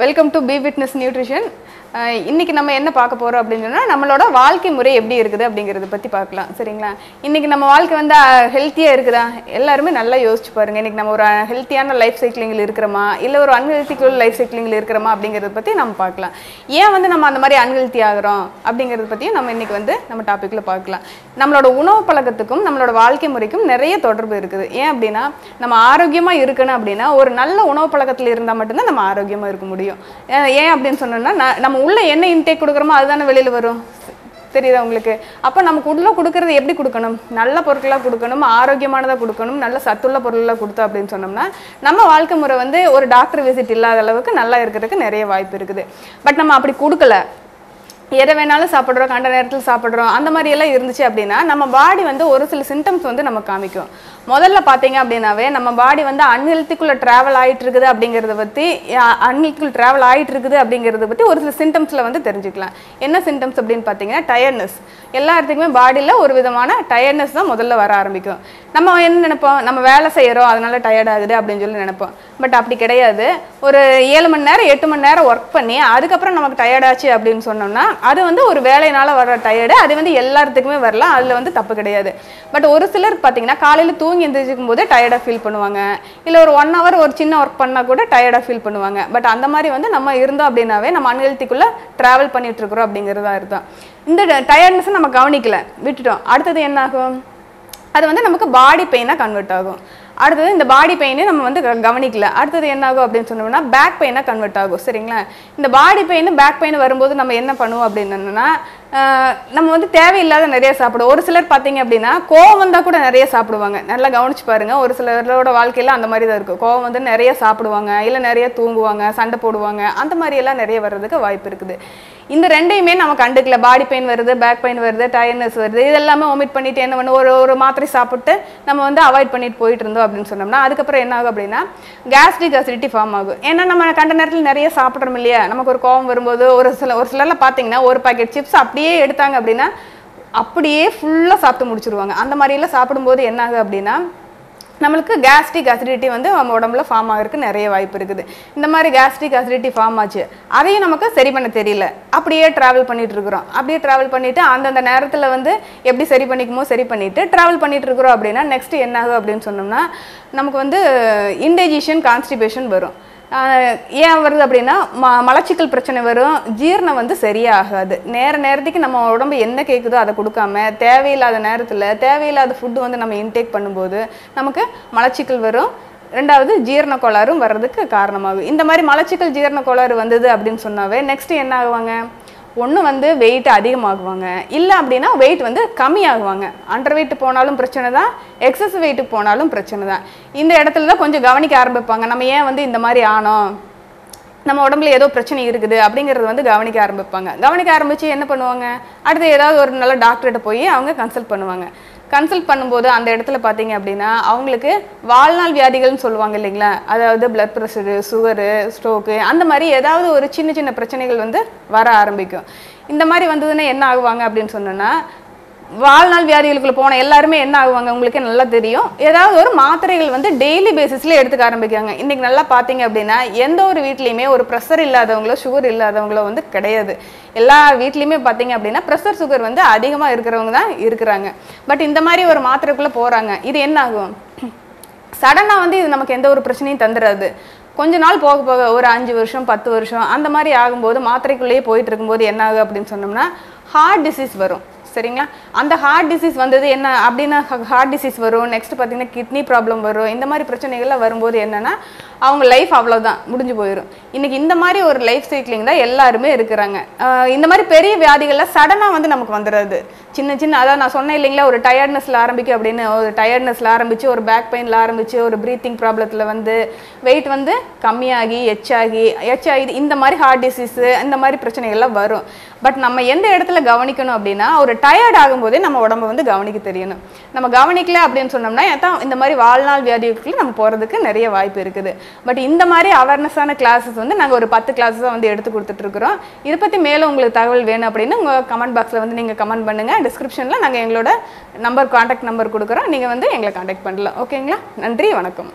Welcome to Be Witness Nutrition. இன்னைக்கு நம்ம என்ன பார்க்க போறோம் அப்படின்னு சொன்னா நம்மளோட வாழ்க்கை முறை எப்படி இருக்குது அப்படிங்கறத பத்தி பார்க்கலாம். சரிங்களா? இன்னைக்கு நம்ம வாழ்க்கை வந்து ஹெல்த்தியா இருக்குதா? எல்லாருமே நல்லா யோசிச்சு பாருங்க. இன்னைக்கு நம்ம ஒரு ஹெல்த்தியான லைஃப் சைக்கிளிங்கில் இருக்கிறோமா? இல்ல ஒரு அன்ஹெல்த்திக்குள் லைஃப் சைக்கிளிங்கில் இருக்கிறோமா அப்படிங்கறத பத்தி நம்ம பார்க்கலாம். ஏன் வந்து நம்ம அந்த மாதிரி அன்ஹெல்த்தி ஆகிறோம் அப்படிங்கறத பத்தியும் நம்ம இன்னைக்கு வந்து நம்ம டாபிக்ல பார்க்கலாம். நம்மளோட உணவு பழக்கத்துக்கும் நம்மளோட வாழ்க்கை முறைக்கும் நிறைய தொடர்பு இருக்குது. ஏன் அப்படின்னா நம்ம ஆரோக்கியமா இருக்கணும் அப்படின்னா ஒரு நல்ல உணவு பழக்கத்துல இருந்தா மட்டும்தான் நம்ம ஆரோக்கியமா இருக்க முடியும். ஏன் அப்படின்னு சொன்னோம்னா நம்ம நம்ம உள்ள என்ன இன்டேக் கொடுக்குறோமோ அதுதானே வெளியில் வரும். தெரியுதா உங்களுக்கு? அப்போ நமக்கு உள்ளே கொடுக்குறது எப்படி கொடுக்கணும்? நல்ல பொருட்களாக கொடுக்கணும்? ஆரோக்கியமானதாக கொடுக்கணும்? நல்ல சத்துள்ள பொருளாக கொடுத்தோம் அப்படின்னு சொன்னோம்னா நம்ம வாழ்க்கை முறை வந்து ஒரு டாக்டர் விசிட் இல்லாத அளவுக்கு நல்லா இருக்கிறதுக்கு நிறைய வாய்ப்பு இருக்குது. பட் நம்ம அப்படி கொடுக்கல. எதை வேணாலும் சாப்பிட்றோம் கண்ட நேரத்தில் சாப்பிட்றோம் அந்த மாதிரி எல்லாம் இருந்துச்சு அப்படின்னா நம்ம பாடி வந்து ஒரு சில சிம்டம்ஸ் வந்து நம்ம காமிக்கும். முதல்ல பார்த்தீங்க அப்படின்னாவே நம்ம பாடி வந்து அன்ஹெல்த்திக்குள்ளே ட்ராவல் ஆகிட்டு இருக்குது அப்படிங்கிறத பற்றி அன்ஹெல்த்திக்குள் ட்ராவல் ஆகிட்டு இருக்குது அப்படிங்கிறத பற்றி ஒரு சில சிம்டம்ஸில் வந்து தெரிஞ்சுக்கலாம். என்ன சிம்டம்ஸ் அப்படின்னு பார்த்தீங்கன்னா டயர்னஸ் எல்லா இடத்துக்குமே பாடியில் ஒரு விதமான டயர்னஸ் தான் முதல்ல வர ஆரம்பிக்கும். நம்ம என்ன நினைப்போம்? நம்ம வேலை செய்கிறோம் அதனால் டயர்ட் ஆகுது அப்படின்னு சொல்லி நினைப்போம். பட் அப்படி கிடையாது. ஒரு ஏழு மணி நேரம் எட்டு மணி நேரம் ஒர்க் பண்ணி அதுக்கப்புறம் நமக்கு டயர்டாச்சு ஆச்சு அப்படின்னு சொன்னோம்னா அது வந்து ஒரு வேலையினால வர டயர்டு அது வந்து எல்லாத்துக்குமே வரலாம். அதில் வந்து தப்பு கிடையாது. பட் ஒரு சிலர் பார்த்தீங்கன்னா காலையில் தூங்கி எந்திரிச்சிக்கும் போதே டயர்டாக ஃபீல் பண்ணுவாங்க. இல்லை ஒரு ஒன் ஹவர் ஒரு சின்ன ஒர்க் பண்ணால் கூட டயர்டாக ஃபீல் பண்ணுவாங்க. பட் அந்த மாதிரி வந்து நம்ம இருந்தோம் அப்படின்னாவே நம்ம அன்ஹெல்த்திக்குள்ளே ட்ராவல் பண்ணிட்டு இருக்கிறோம் அப்படிங்கிறதா இருக்கும் இந்த டயர்ட்னஸை நம்ம கவனிக்கல. விட்டுட்டோம். அடுத்தது என்ன ஆகும் அது வந்து நமக்கு பாடி பெயினாக கன்வெர்ட் ஆகும். அடுத்தது இந்த பாடி பெயினே நம்ம வந்து க- கவனிக்கல. அடுத்தது என்ன ஆகும் அப்படின்னு சொன்னோம்னா பேக் பெயினாக கன்வெர்ட் ஆகும். சரிங்களா? இந்த பாடி பெயின் பேக் பெயின் வரும்போது நம்ம என்ன பண்ணுவோம் அப்படின்னா நம்ம வந்து தேவையில்லாத நிறைய சாப்பிடுவோம். ஒரு சிலர் பார்த்தீங்க அப்படின்னா கோவம் வந்தால் கூட நிறைய சாப்பிடுவாங்க. நல்லா கவனிச்சு பாருங்க. ஒரு சிலரோட வாழ்க்கையில அந்த மாதிரி தான் இருக்கும். கோவம் வந்து நிறைய சாப்பிடுவாங்க. இல்லை நிறைய தூங்குவாங்க சண்டை போடுவாங்க. அந்த மாதிரி எல்லாம் நிறைய வர்றதுக்கு வாய்ப்பு இருக்குது. இந்த ரெண்டையுமே நம்ம கண்டுக்கல. பாடி பெயின் வருது பேக் பெயின் வருது டயர்னஸ் வருது. இதெல்லாமே ஒமிட் பண்ணிட்டு என்ன பண்ணு ஒரு ஒரு மாத்திரை சாப்பிட்டு நம்ம வந்து அவாய்ட் பண்ணிட்டு போயிட்டு இருந்தோம் அப்படின்னு சொன்னோம்னா அதுக்கப்புறம் என்ன ஆகும் அப்படின்னா கேஸ்ட்ரிக் அசிடிட்டி ஃபார்ம் ஆகும். ஏன்னா நம்ம கண்ட நேரத்தில் நிறைய சாப்பிட்றோம் இல்லையா? நமக்கு ஒரு கோவம் வரும்போது ஒரு சில ஒரு சிலரில் பார்த்தீங்கன்னா ஒரு பாக்கெட் சிப்ஸ் அப்படியே எடுத்தாங்க அப்படின்னா அப்படியே ஃபுல்லாக சாப்பிட்டு முடிச்சிருவாங்க. அந்த மாதிரியெல்லாம் சாப்பிடும்போது என்ன ஆகும் அப்படின்னா நம்மளுக்கு கேஸ்ட்ரிக் அசிடிட்டி வந்து நம்ம உடம்புல ஃபார்ம் ஆகிறதுக்கு நிறைய வாய்ப்பு இருக்குது. இந்த மாதிரி கேஸ்ட்ரிக் அசிடிட்டி ஃபார்ம் ஆச்சு. அதையும் நமக்கு சரி பண்ண தெரியல. அப்படியே ட்ராவல் பண்ணிட்டு இருக்கிறோம். அப்படியே ட்ராவல் பண்ணிட்டு அந்தந்த நேரத்தில் வந்து எப்படி சரி பண்ணிக்குமோ சரி பண்ணிட்டு ட்ராவல் பண்ணிட்டு இருக்கிறோம் அப்படின்னா நெக்ஸ்ட் என்ன ஆகும் அப்படின்னு சொன்னோம்னா நமக்கு வந்து இன்டைஜிஷன் கான்ஸ்டிபேஷன் வரும். ஏன் வருது அப்படின்னா ம மலச்சிக்கல் பிரச்சனை வரும் ஜீரணம் வந்து சரியாகாது. நேர நேரத்துக்கு நம்ம உடம்பு என்ன கேட்குதோ அதை கொடுக்காம தேவையில்லாத நேரத்தில் தேவையில்லாத ஃபுட்டு வந்து நம்ம இன்டேக் பண்ணும்போது நமக்கு மலச்சிக்கல் வரும். ரெண்டாவது ஜீரண கோளாறும் வர்றதுக்கு காரணமாகும். இந்த மாதிரி மலச்சிக்கல் ஜீரண கோளாறு வந்தது அப்படின்னு சொன்னாவே நெக்ஸ்ட் என்ன ஆகுவாங்க? ஒன்று வந்து வெயிட் அதிகமாகுவாங்க. இல்லை அப்படின்னா வெயிட் வந்து கம்மியாகுவாங்க. அண்டர் வெயிட் போனாலும் பிரச்சனை தான் எக்ஸஸ் வெயிட்டு போனாலும் பிரச்சனை தான் இந்த இடத்துல தான் கொஞ்சம் கவனிக்க ஆரம்பிப்பாங்க. நம்ம ஏன் வந்து இந்த மாதிரி ஆனோம்? நம்ம உடம்புல ஏதோ பிரச்சனை இருக்குது அப்படிங்கிறது வந்து கவனிக்க ஆரம்பிப்பாங்க. கவனிக்க ஆரம்பித்து என்ன பண்ணுவாங்க? அடுத்து ஏதாவது ஒரு நல்ல டாக்டர்கிட்ட போய் அவங்க கன்சல்ட் பண்ணுவாங்க. கன்சல்ட் பண்ணும்போது அந்த இடத்துல பார்த்தீங்க அப்படின்னா அவங்களுக்கு வாழ்நாள் வியாதிகள்னு சொல்லுவாங்க இல்லைங்களா? அதாவது பிளட் ப்ரெஷரு சுகரு ஸ்ட்ரோக்கு அந்த மாதிரி ஏதாவது ஒரு சின்ன சின்ன பிரச்சனைகள் வந்து வர ஆரம்பிக்கும். இந்த மாதிரி வந்ததுன்னா என்ன ஆகுவாங்க அப்படின்னு சொன்னோன்னா வாழ்நாள் வியாதிகளுக்குள்ள போன எல்லாருமே என்ன ஆகுவாங்க? உங்களுக்கு நல்லா தெரியும். ஏதாவது ஒரு மாத்திரைகள் வந்து டெய்லி பேசிஸ்ல எடுத்துக்க ஆரம்பிக்காங்க இன்னைக்கு நல்லா பார்த்தீங்க அப்படின்னா எந்த ஒரு வீட்லையுமே ஒரு ப்ரெஷர் இல்லாதவங்களோ சுகர் இல்லாதவங்களோ வந்து கிடையாது. எல்லா வீட்லையுமே பார்த்தீங்க அப்படின்னா ப்ரெஷர் சுகர் வந்து அதிகமாக இருக்கிறவங்க தான் இருக்கிறாங்க. பட் இந்த மாதிரி ஒரு மாத்திரைக்குள்ளே போகிறாங்க இது என்ன ஆகும்? சடனாக வந்து இது நமக்கு எந்த ஒரு பிரச்சனையும் தந்துடாது கொஞ்ச நாள் போக போக ஒரு அஞ்சு வருஷம் பத்து வருஷம் அந்த மாதிரி ஆகும்போது மாத்திரைக்குள்ளேயே போயிட்டு இருக்கும்போது என்ன ஆகும் அப்படின்னு சொன்னோம்னா ஹார்ட் டிசீஸ் வரும். சரிங்களா? அந்த ஹார்ட் டிசீஸ் வந்தது என்ன? அப்படின்னா ஹார்ட் டிசீஸ் வரும். நெக்ஸ்ட் பார்த்தீங்கன்னா கிட்னி ப்ராப்ளம் வரும். இந்த மாதிரி பிரச்சனைகள்லாம் வரும்போது என்னன்னா அவங்க லைஃப் அவ்வளோதான் முடிஞ்சு போயிடும் இன்னைக்கு இந்த மாதிரி ஒரு லைஃப் சைக்கிளிங் தான் எல்லாருமே இருக்கிறாங்க. இந்த மாதிரி பெரிய வியாதிகள்லாம் சடனாக வந்து நமக்கு வந்துடுறது. சின்ன சின்ன அதான் நான் சொன்னேன் இல்லைங்களா ஒரு டயர்ட்னஸில் ஆரம்பிக்கும் அப்படின்னு. ஒரு டயர்ட்னஸில் ஆரம்பிச்சு ஒரு பேக் பெயினில் ஆரம்பிச்சு ஒரு ப்ரீத்திங் ப்ராப்ளத்தில் வந்து வெயிட் வந்து கம்மியாகி எச்சாகி எச்சாகி இந்த மாதிரி ஹார்ட் டிசீஸு இந்த மாதிரி பிரச்சனைகள்லாம் வரும். பட் நம்ம எந்த இடத்துல கவனிக்கணும் அப்படின்னா ஒரு டயர்ட் ஆகும்போதே நம்ம உடம்ப வந்து கவனிக்க தெரியணும். நம்ம கவனிக்கல அப்படின்னு சொன்னோம்னா தான் இந்த மாதிரி வாழ்நாள் வியாதிகளுக்கு நம்ம போகிறதுக்கு நிறைய வாய்ப்பு இருக்குது. பட் இந்த மாதிரி அவேர்னஸான கிளாஸஸ் வந்து நாங்கள் ஒரு பத்து கிளாஸஸாக வந்து எடுத்து கொடுத்துட்ருக்குறோம் இதை பற்றி மேலும் உங்களுக்கு தகவல் வேணும் அப்படின்னு உங்கள் கமெண்ட் பாக்ஸில் வந்து நீங்கள் கமெண்ட் பண்ணுங்கள் டிஸ்கிரிப்ஷனில் நாங்கள் எங்களோட நம்பர் காண்டாக்ட் நம்பர் கொடுக்குறோம். நீங்கள் வந்து எங்களை காண்டாக்ட் பண்ணலாம். ஓகேங்களா நன்றி வணக்கம்.